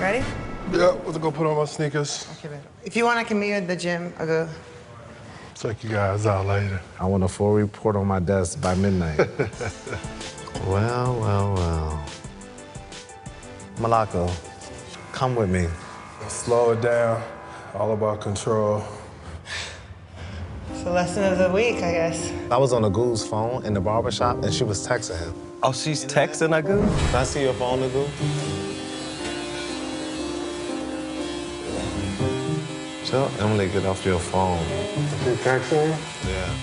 Ready? Yeah, let's go put on my sneakers. Okay, babe. If you want, I can meet you at the gym. I'll go. Check you guys out later. I want a full report on my desk by midnight. well, well, well. Malaka, come with me. Slow it down. All about control. It's the lesson of the week, I guess. I was on the Goose phone in the barber shop and she was texting him. Oh, she's texting Agu? Can I see your phone, Nagu? Tell Emily get off your phone. You texting? Yeah.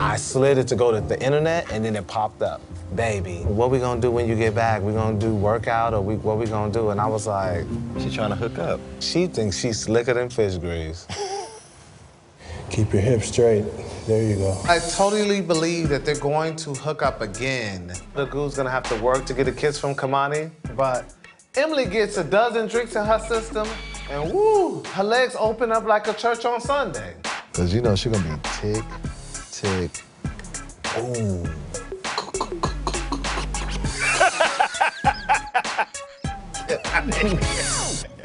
I slid it to go to the internet and then it popped up. Baby, what we gonna do when you get back? We gonna do workout or we, what we gonna do? And I was like, She trying to hook up. she thinks she's slicker than fish grease. Keep your hips straight. There you go. I totally believe that they're going to hook up again. The girl's gonna have to work to get a kiss from Kamani, but Emily gets a dozen drinks in her system, and woo, her legs open up like a church on Sunday. Cause you know she gonna be tick, tick, boom.